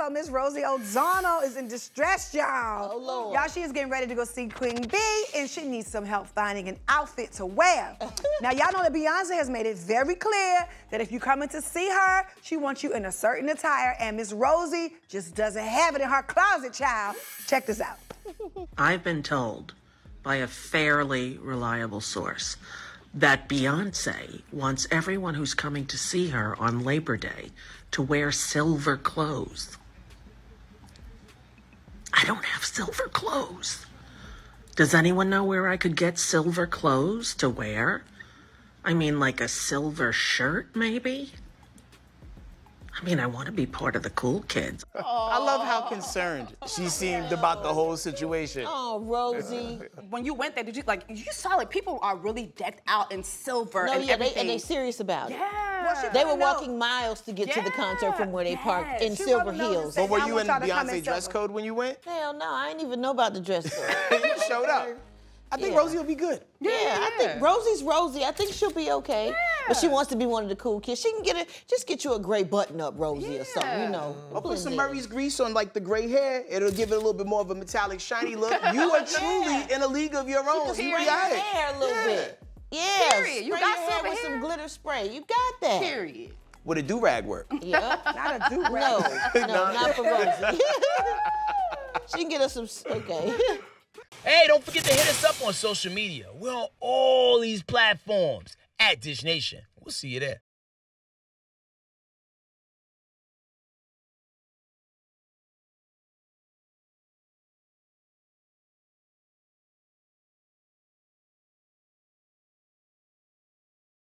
So Miss Rosie O'Donnell is in distress, y'all. Oh, Lord. Y'all, she is getting ready to go see Queen Bey, and she needs some help finding an outfit to wear. now, y'all know that Beyonce has made it very clear that if you coming to see her, she wants you in a certain attire, and Miss Rosie just doesn't have it in her closet, child. Check this out. I've been told by a fairly reliable source that Beyonce wants everyone who's coming to see her on Labor Day to wear silver clothes. I don't have silver clothes. Does anyone know where I could get silver clothes to wear? I mean, like a silver shirt, maybe? I mean, I want to be part of the cool kids. I love how concerned she seemed about the whole situation. Oh, Rosie. When you went there, did you like you saw like people are really decked out in silver No, and yeah, they, everything. and they serious about it. yeah. They were No. walking miles to get to the concert from where they parked in She silver wanna heels. this But were you in y'all to come Beyonce in dress silver. code when you went? Hell no, I didn't even know about the dress code. you showed up. I think Yeah. Rosie will be good. yeah, I think Rosie's Rosie. I think she'll be okay. But she wants to be one of the cool kids. She can get it. Just get you a gray button-up Rosie or something, you know. Or put some. Murray's grease on like the gray hair. It'll give it a little bit more of a metallic, shiny look. You are truly in a league of your own. Spray You your be all right. hair a little Yeah. bit. Yeah, Period. You spray got your hair with hair? some glitter spray. You got that. Period. Would a do-rag work? Yeah. Not a do rag. No, no, not for Rosie. she can get us some. Okay. Hey, don't forget to hit us up on social media. We're on all these platforms at Dish Nation. We'll see you there.